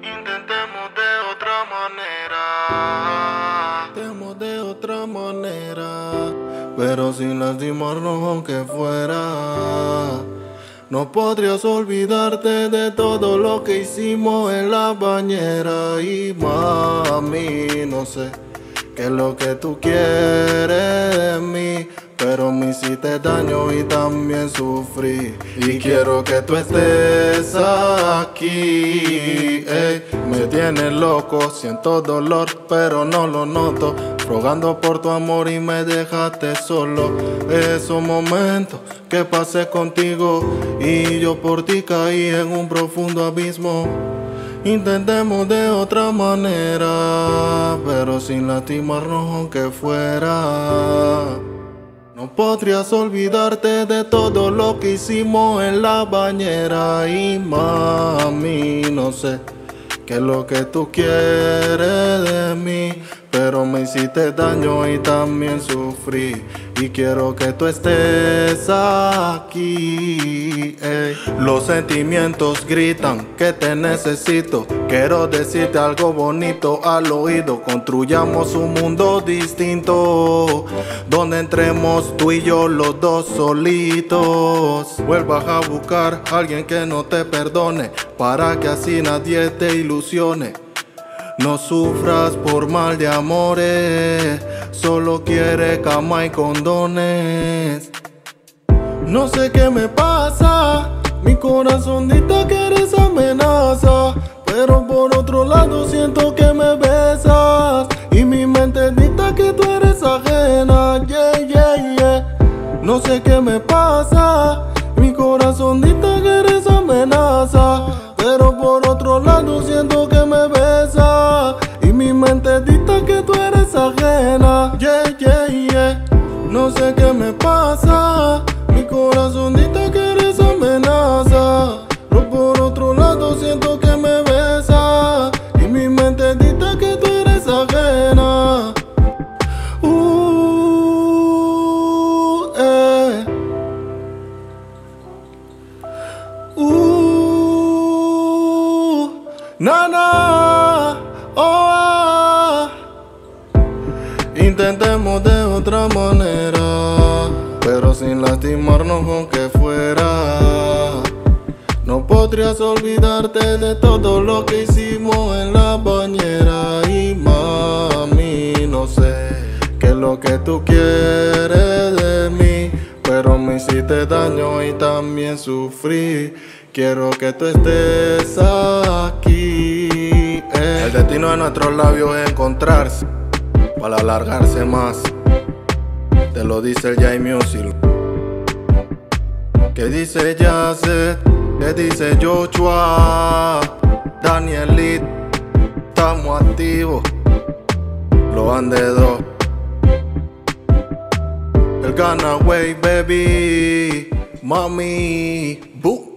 Intentemos de otra manera. Intentemos de otra manera. Pero sin lastimarnos aunque fuera. No podrías olvidarte de todo lo que hicimos en la bañera. Y mami, no sé qué es lo que tú quieres de mí. Pero me hiciste daño y también sufrí. Y quiero que tú estés aquí. ey. Me tienes loco, siento dolor, pero no lo noto. Rogando por tu amor y me dejaste solo. Esos momentos que pasé contigo y yo por ti caí en un profundo abismo. Intentemos de otra manera, pero sin lastimarnos aunque fuera. No podrías olvidarte de todo lo que hicimos en la bañera y mami, no sé qué es lo que tú quieres de mí, pero me hiciste daño y también sufrí y quiero que tú estés aquí. Los sentimientos gritan que te necesito. Quiero decirte algo bonito al oído. Construyamos un mundo distinto. Donde entremos tú y yo los dos solitos. Vuelvas a buscar a alguien que no te perdone. Para que así nadie te ilusione. No sufras por mal de amores, solo quiere cama y condones. No sé qué me pasa, corazón dicta que eres amenaza, pero por otro lado siento que me besas y mi mente dicta que tú eres ajena. Yeah, yeah, yeah. No sé qué me pasa, mi corazón dicta que eres amenaza, pero por otro lado siento que me besas y mi mente que tú eres ajena. Yeah, yeah, yeah. No sé qué me pasa, dicta que eres amenaza, pero por otro lado siento que me besas y mi mente dicta que tú eres ajena. Uh, eh. Uh, nana, oh, ah. Intentemos de otra manera, pero sin lastimarnos aunque fuera. No podrías olvidarte de todo lo que hicimos en la bañera y mami, no sé qué es lo que tú quieres de mí, pero me hiciste daño y también sufrí. Quiero que tú estés aquí. eh. El destino de nuestros labios es encontrarse para alargarse más. Te lo dice el Jay Music. ¿Qué dice Yasset? ¿Qué dice Joshua? Danielit, estamos activos. Lo van de dos. El Gunaway, baby. Mami, boom.